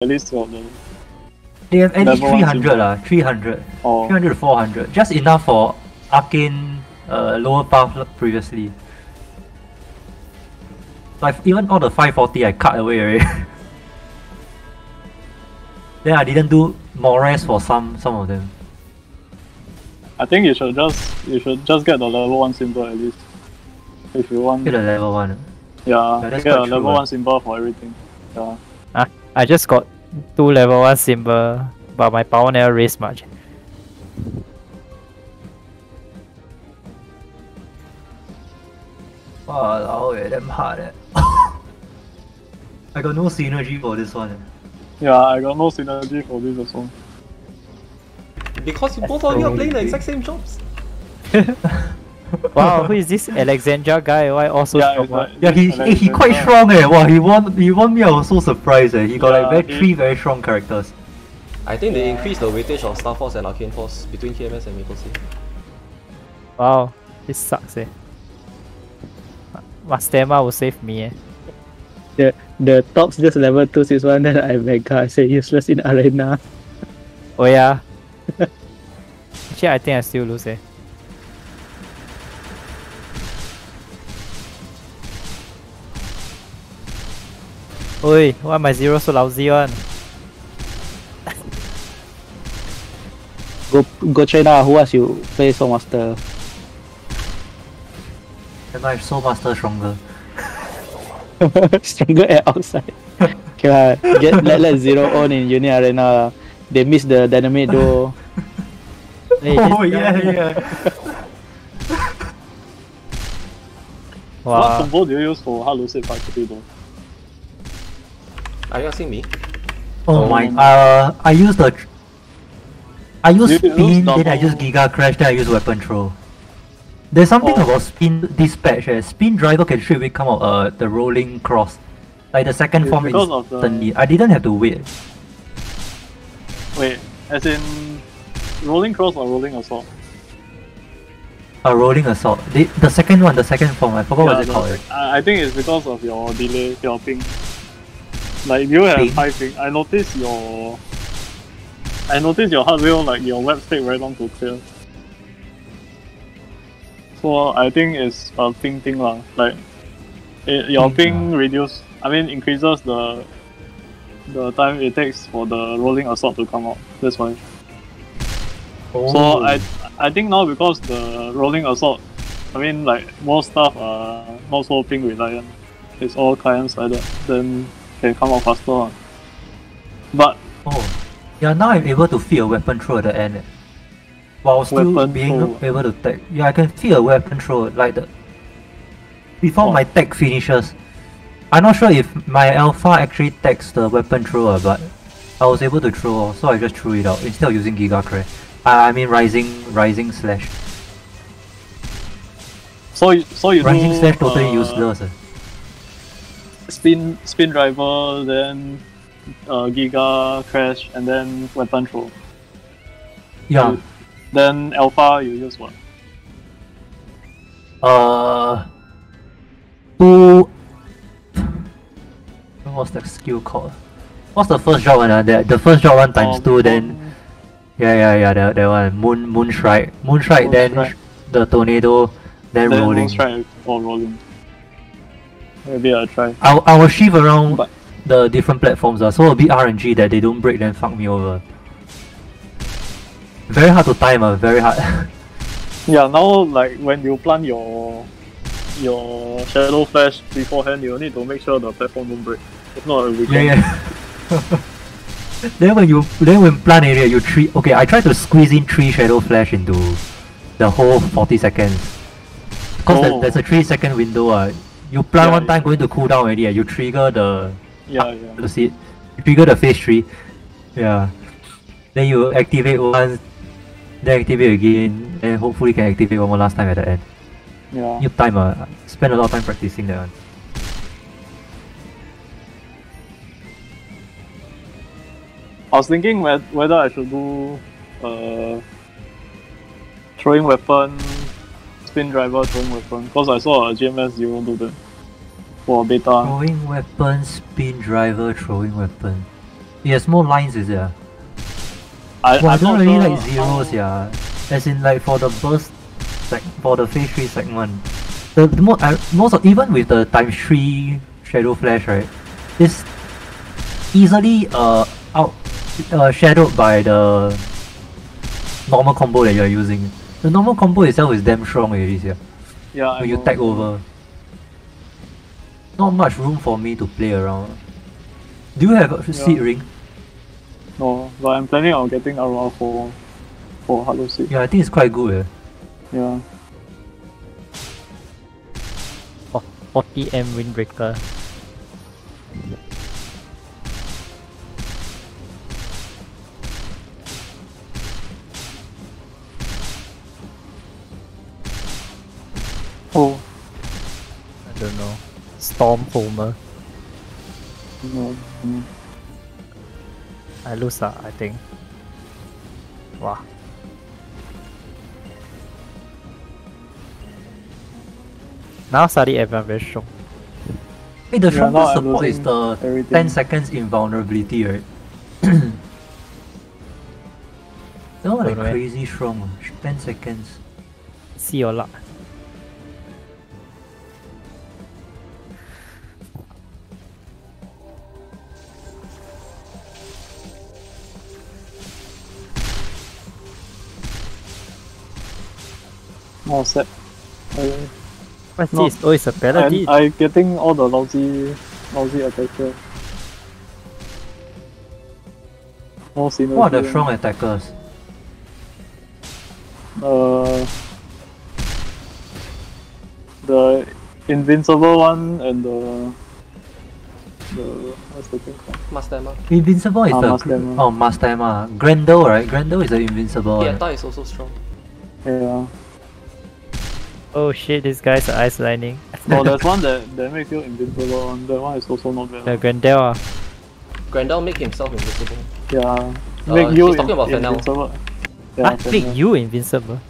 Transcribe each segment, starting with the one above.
at least got the They have at least 300 symbol. lah, 300. or 300 to 400. Just enough for Arcane uh, lower path previously. Like even all the 540 I cut away already. then I didn't do more Mores for some some of them. I think you should just you should just get the level one symbol at least. If you want Get a level 1. yeah, Yeah, get a quite true, level ah. one symbol for everything. Yeah. I just got two level 1 symbol, but my power never raised much. Wow, eh, damn hard eh. I got no synergy for this one. eh. Yeah, I got no synergy for this as well. Because you both of you are playing the exact same jobs. Wow, who is this Alexandra guy? Why also Yeah, strong like- Yeah, he, Alexander. eh, he quite strong eh. Wow, he won he won me. I was so surprised eh. He got Yeah, like very, he- three very strong characters. I think they increased the weightage of Star Force and Arcane Force between KMS and Maple Sea. Wow, this sucks eh. Mastema will save me eh. The the top's just level two six one. Then I mega. I say useless in arena. Oh yeah. Actually, I think I still lose eh. Oi, why my zero so lousy one? Go go China. Who asked you play Soul Master? And my Soul Master stronger. Stronger at outside. okay, lah, get let let zero on in Uni Arena. They miss the dynamite though. Hey, oh this yeah, guy- yeah. What combo do you use for Halo Save actually though? Are you asking me? Oh, Oh. my. Uh, I use the. tr- I use You use spin, then I use Giga Crash, then I use Weapon Throw. There's something Oh. about spin dispatch. Eh. Spin driver can straight away come out uh the rolling cross, like the second It's form because of the- instantly. I didn't have to wait. Wait, as in rolling cross or rolling assault? A rolling assault. The, the second one, the second form. I forgot Yeah, what it's the- called. I I think it's because of your delay, your ping. Like you have high ping. I noticed your. I noticed your hard wheel like your web take very long to clear. So I think it's a ping thing lah. Like it, your Ping, ping reduce. I mean increases the the time it takes for the rolling assault to come out. That's why. Oh. So I I think now because the rolling assault, I mean like most stuff are not so ping reliant. It's all client sided, then can come out faster. But Oh. Yeah, now I'm able to feel a weapon throw at the end. While still Weapon being throw. able to tech. Yeah, I can feed a weapon throw like the before Oh. my tech finishes. I'm not sure if my alpha actually techs the weapon thrower, but I was able to throw, so I just threw it out instead of using Giga Crash. Uh, I mean rising rising slash. so you, so you Rising do, slash totally uh, useless. eh. Spin spin driver, then uh, giga crash, and then weapon throw. Yeah. Then alpha you use what? Uh, two. What's the skill called? What's the first job one? Uh? The, the first job one times Um, two, then yeah, yeah, yeah, that, that one. Moon, moon strike, moon strike, then Moonstrike. the tornado, then, then rolling. strike or rolling. Maybe I'll try. I'll, I will shift around But- the different platforms, uh, so a bit RNG that they don't break, then fuck me over. Very hard to time, uh, very hard. Yeah, now like when you plant your your shadow flash beforehand, you need to make sure the platform don't break. If not, it will be Yeah, yeah. then when you then when plant area you three okay I try to squeeze in three shadow flash into the whole forty seconds. Cause Oh. there's a three second window uh. You plant Yeah, one time yeah. going to cool down already uh, you trigger the yeah, yeah. you see it? You trigger the phase three. Yeah. Then you activate once, then activate again, and hopefully can activate one more last time at the end. Yeah. You time uh, spend a lot of time practicing that one. I was thinking whether I should do uh, throwing weapon, spin driver throwing weapon, because I saw a GMS zero do that for beta. Throwing weapon, spin driver, throwing weapon. He has more lines, is it? I, Well, I don't really sure like zeros, yeah. As in, like for the burst, seg for the phase three segment, the, the mo- I, most of, even with the times three shadow flash, right, it's easily uh out uh, shadowed by the normal combo that you're using. The normal combo itself is damn strong already, yeah. Yeah, I When you know. tag over, not much room for me to play around. Do you have a seed ring? No, but I'm planning on getting Aurora for for Halo Seed. Yeah, I think it's quite good. Eh. Yeah. Oh, 40 M windbreaker. Storm Homer. no. mm. I lose that, I think. Wow. Now suddenly everyone very strong. Hey, the Yeah, now strongest support is the everything. 10 seconds invulnerability, right? They're like Don't know eh. crazy strong. 10 seconds. See your luck. More set. I, What's No. this? Oh, it's a I'm, paladin. I getting all the lousy lousy attacker. No synergy. What are the strong attackers? Uh, the invincible one and the the what's the thing called? Mastema. Invincible is Ah, the. Mastema. Oh, Mastema. Grendel, right? Grendel is the invincible one. Pieta is also strong. Yeah. Oh shit, these guys are Ice Lightning. Oh, there's one that that makes you invincible. One. That one is also not bad. the Grendel ah. Grendel make himself invisible. Yeah. Uh, Make you he's talking about invincible. Yeah, Ah, make you invincible.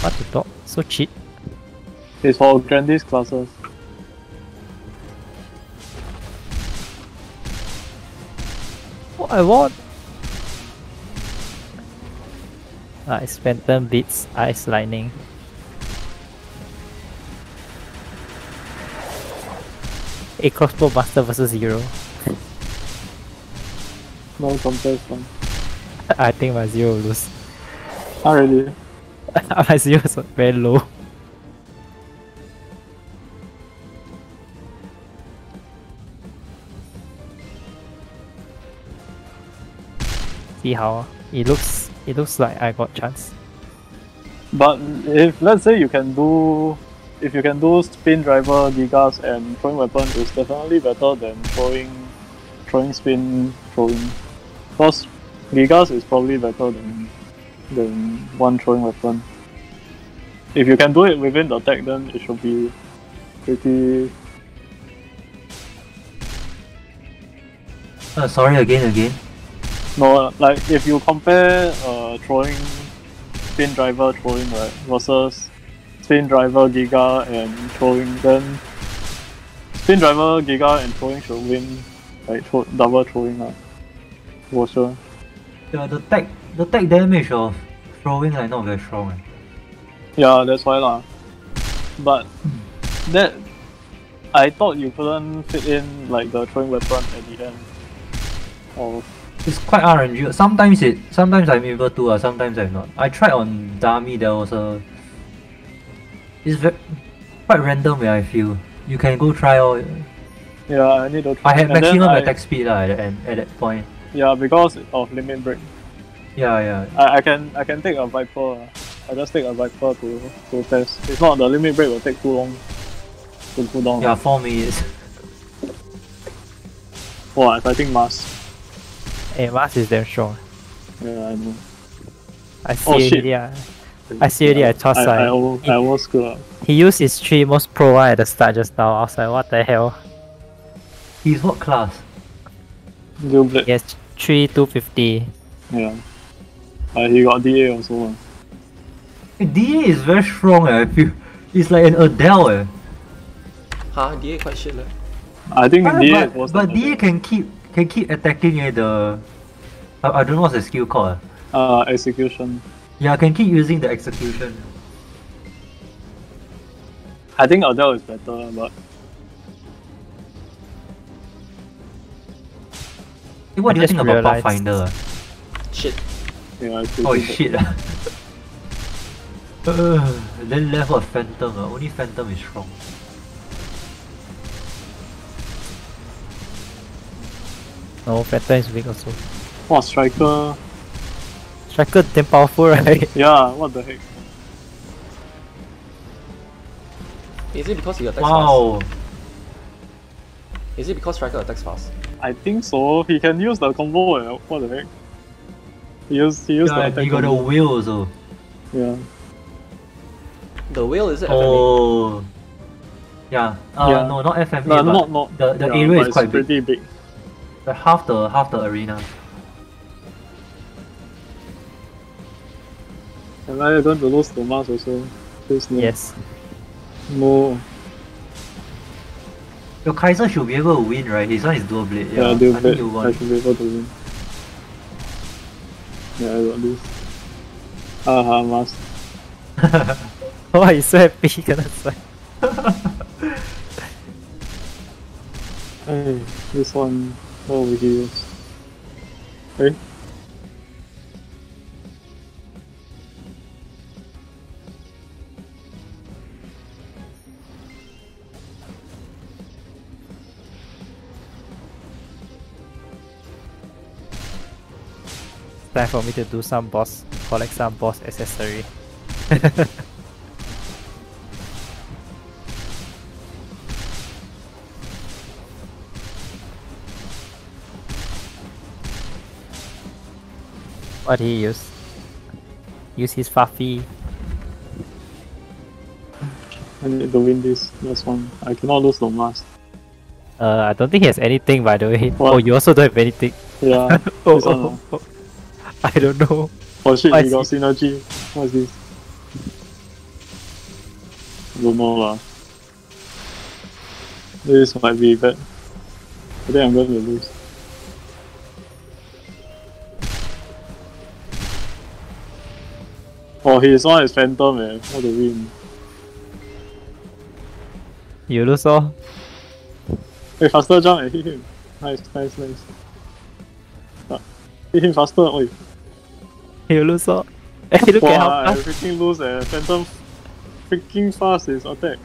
What to talk? So cheat. It's for Grandis classes. What I want? It's Phantom beats Ice Lightning. A crossbow master versus zero. No comparison. I think my zero will lose. Not really. my zero is very low. See how it looks. It looks like I got chance. But if let's say you can do, if you can do spin driver, gigas, and throwing weapon, is definitely better than throwing, throwing spin, throwing. Because gigas is probably better than than one throwing weapon. If you can do it within the tech, then it should be pretty. Uh, sorry, again, again. No, like if you compare uh throwing spin driver throwing right versus spin driver giga and throwing then spin driver giga and throwing should win like throw, double throwing lah. For sure. The, the tech the tech damage of throwing like not very strong. Eh. Yeah, that's why lah. But that I thought you couldn't fit in like the throwing weapon at the end. Of It's quite RNG. Sometimes it sometimes I'm able to, uh, sometimes I'm not. I tried on Dami there was a it's ve- quite random where I feel. You can go try all yeah, I need to try. I had and maximum I- attack speed lah at end at that point. Yeah, because of limit break. Yeah, yeah. I, I can I can take a Viper. ah. I just take a Viper to to test. If not, the limit break will take too long to cool down. Yeah, four minutes. Wow, I'm fighting Mars. Hey, Mars is damn strong. Yeah, I know. I see Oh, shit. already. ah. I see already. I toss I, I, side. almost, I almost screwed up. He used his three most pro one at the start just now. I was like, what the hell? He's what class? Dual blade. He three two fifty. Yeah. Uh, he got DA also. Eh, DA is very strong eh, I feel. He's like an Adele eh. Huh? DA quite shit leh. I think Ah, DA but, was but DA can keep can keep attacking eh, the. I, I don't know what's the skill called. ah. Uh, execution. Yeah, I can keep using the execution. I think Adele is better, but Hey, what I do you just think about Pathfinder? ah? Shit. yeah, it's Oh shit. Ugh, then left what Phantom ah. Only Phantom is strong. No, Phantom is weak also. Wow, striker. Striker damn powerful, right? Yeah, what the heck? Is it because he attacks Wow. fast? Is it because Striker attacks fast? I think so. He can use the combo. eh, What the heck? He used he used the Yeah, attack he got a combo. wheel also. Yeah. The wheel is it FME? Oh. Yeah. Uh, Yeah. No, not FMA. No, but not not. the, the yeah, area but is it's quite big. pretty big. The half the half the arena. Am I going to lose the mask also? Please no. yes. No. Your Kaiser should be able to win, right? His one is dual blade. Yeah, Yeah, do I think you I won. should be able to win. Yeah, I got this. Haha, mask. Oh, he's so happy he cannot fight. Hey, this one. He use? Hey? Time for me to do some boss, collect some boss accessory. what he use? Use his Fafi. I need to win this. This one. I cannot lose the mask. Uh, I don't think he has anything by the way. What? Oh, you also don't have anything. Yeah. Oh, oh, oh. I don't know. Oh shit, I he got synergy. What is this? Don't know lah. This might be bad. I think I'm going to lose. Oh, his one is Phantom eh. What to win? You lose all. Hey, faster jump and hit him. Nice, nice, nice. Ah, hit him faster. Oi. You lose all. Hey, look at how Wow, I freaking lose eh. Phantom freaking fast his attack.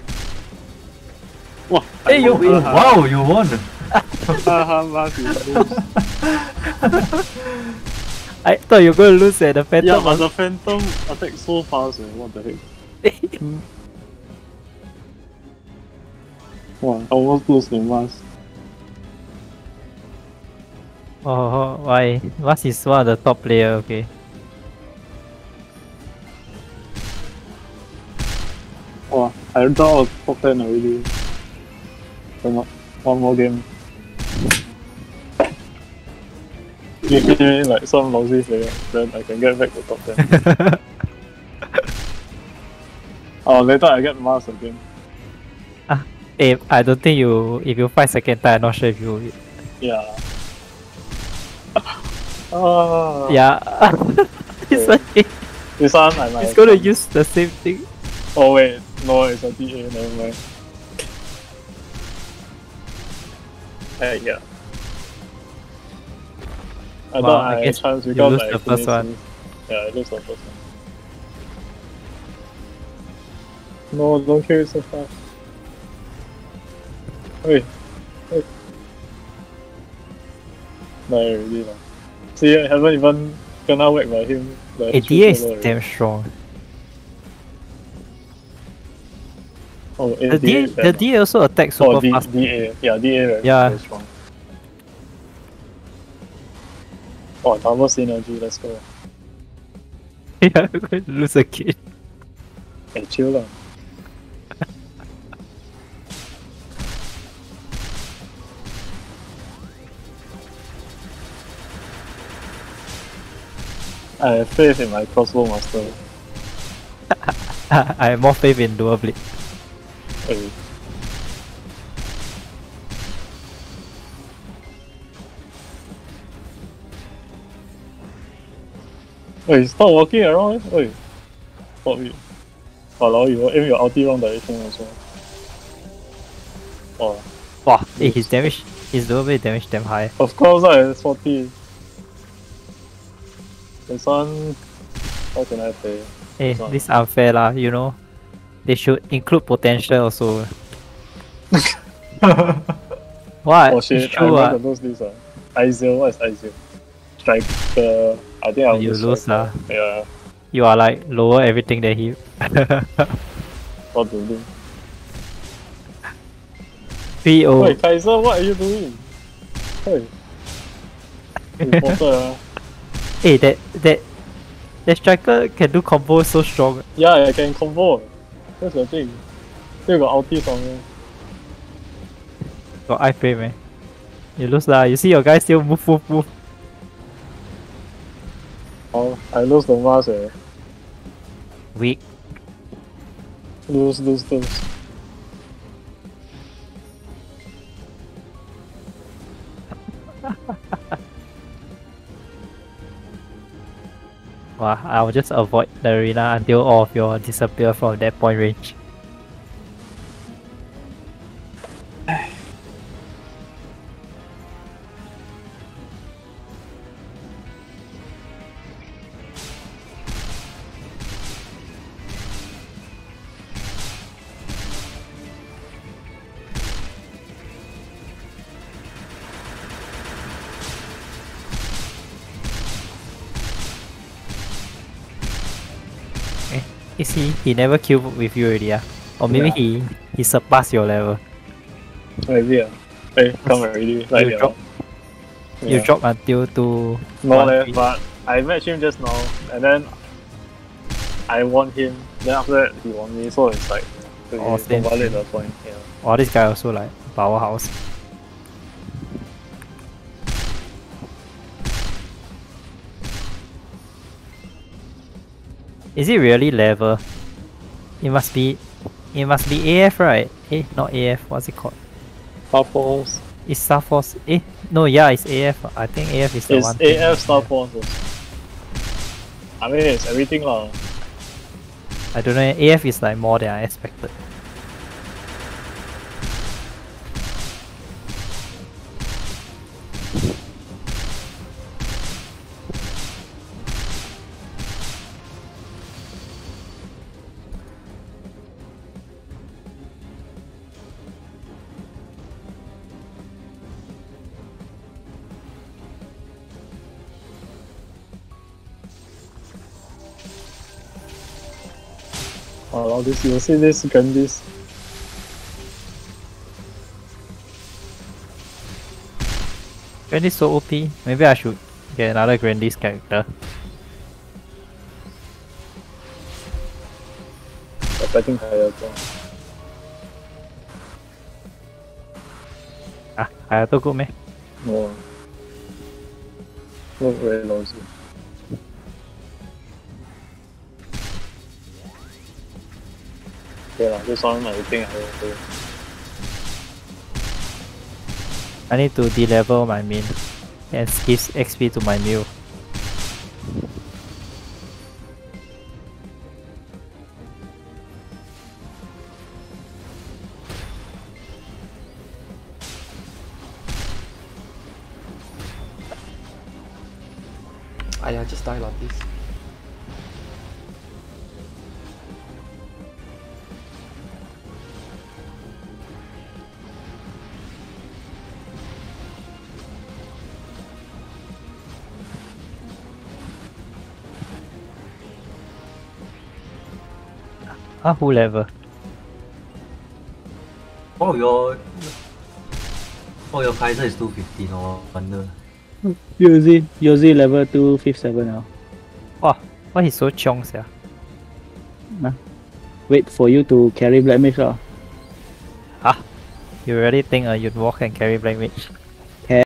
Wow. Hey, you win. Oh, wow, you won! Haha, mask is lose. I thought you were gonna lose at the phantom. Yeah, but the Phantom attack so fast eh. What the heck? Wow, I almost lose the mask. oh, why? What's is one of the top player? Okay. Wow, I draw a top 10 already. One more game. Give me like some lousy player, then I can get back to top 10. oh, later I get mask again. Eh, I don't think you. If you fight second time, I'm not sure if you. Yeah. Ah, Yeah. it's like This one I might. he's gonna use the same thing. Oh wait, no, it's a DA. Never mind. Hey, yeah. I thought I I, guess chance you lose the first one. Yeah, I lose the first one. No, don't kill it so fast. Wait, wait. No, already lah. See, I haven't even gonna whack by him. The Eh, three DA is already. damn strong. Oh, The DA, the. DA also attacks super Oh, D, fast. DA. Yeah, DA very, Yeah. very strong. Oh, double energy, let's go. yeah, going to lose again. Hey, chill lah. I have faith in my crossbow master. I have more faith in Dual Blade. Hey. Wait, stop walking around. eh. Wait. Stop it. Walao, you aim your ulti wrong direction also. Oh, Wow, eh, his damage, his lower base damage damn high. of course, I it's 40. This one. How can I play? Eh, Sorry. this unfair lah, you know. They should include potential also. what? Oh shit, It's I true want ah. to lose this. Uh. I0, what is I0? Striker. I think I'll You lose lose striker. ah. Yeah, You are like lower everything than him. what to do? 3-0. Wait, Kaiser, what are you doing? Hey. Reporter, ah. Eh, that that that striker can do combo so strong. Yeah, I can combo. That's the thing. Still got ulti somewhere. Got iframe man. You lose lah. You see your guy still move move move. Oh, I lose the mask eh. Weak. Lose, lose, lose. Wow, I'll just avoid the arena until all of you disappear from that point range. Is he? He never killed with you already, ah? Or maybe Yeah. he he surpassed your level. Maybe ah. Hey, come already. Right You here. drop- You Yeah. drop until two. No leh, but I matched him just now, and then I won him. Then after that, he won me, so it's like okay, Oh, same. valid the point. Yeah. Wow, this guy also like powerhouse. Is it really level? It must be. It must be AF, right? Eh, not AF. What's it called? Star Force. It's Star Force. Eh, no, yeah, it's AF. I think AF is the It's one. thing. AF Star Force. also. I mean, it's everything lah. I don't know. AF is like more than I expected. Oh, this you see this Grandis. Grandis so OP. Maybe I should get another Grandis character. Attacking Hayato. Ah, Hayato good meh? No. Look very lousy. I need to de-level my min and give XP to my meal. Ah, who level? Oh, your. Oh, your Kaiser is 250, no wonder. Yozi, Yozi level 257 now. Wow, why he's so chiong sia? Wait for you to carry Black Mage lah. You really think uh, you'd walk and carry Black Mage?